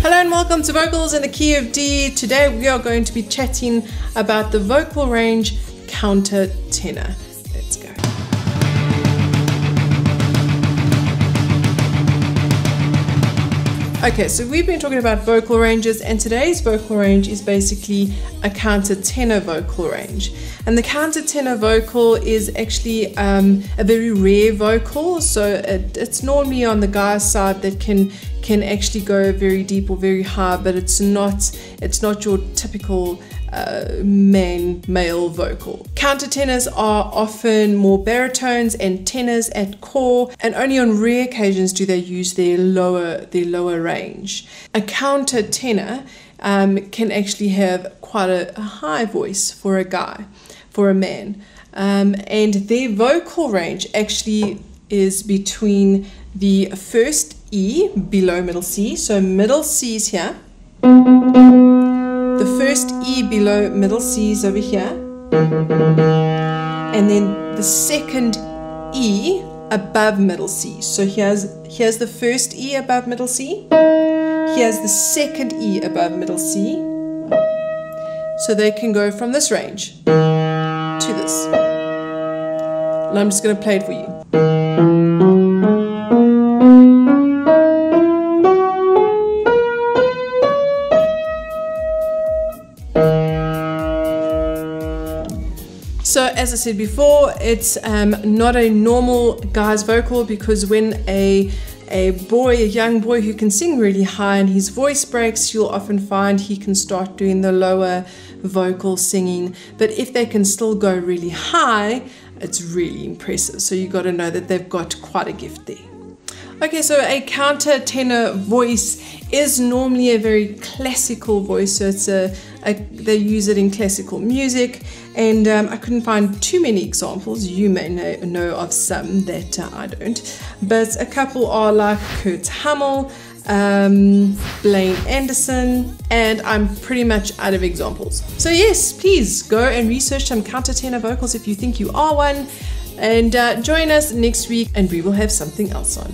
Hello and welcome to Vocals in the Key of Dee. Today we are going to be chatting about the vocal range counter tenor. Okay, so we've been talking about vocal ranges, and today's vocal range is basically a counter tenor vocal range. And the counter tenor vocal is actually um, a very rare vocal, so it, it's normally on the guy's side that can can actually go very deep or very high, but it's not it's not your typical uh, man male vocal. Countertenors are often more baritones and tenors at core, and only on rare occasions do they use their lower their lower range. A countertenor um, can actually have quite a, a, high voice for a guy, for a man, um, and their vocal range actually is between the first E below middle C, so middle C is here first E below middle C is over here. And then the second E above middle C. So here's, here's the first E above middle C. Here's the second E above middle C. So they can go from this range to this. And I'm just going to play it for you. As I said before, it's um, not a normal guy's vocal because when a a boy, a young boy who can sing really high and his voice breaks, you'll often find he can start doing the lower vocal singing. But if they can still go really high, it's really impressive. So you've got to know that they've got quite a gift there. Okay, so a counter tenor voice is normally a very classical voice. So it's a, a they use it in classical music, and um, I couldn't find too many examples. You may know, know of some that uh, I don't, but a couple are like Kurt Hummel, um, Blaine Anderson, and I'm pretty much out of examples. So yes, please go and research some counter tenor vocals if you think you are one. And uh, join us next week, and we will have something else on.